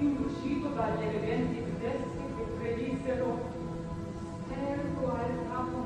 più uscito dagli elementi stessi che predissero sterco al capo.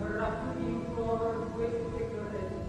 Rapin cor queste fiorette.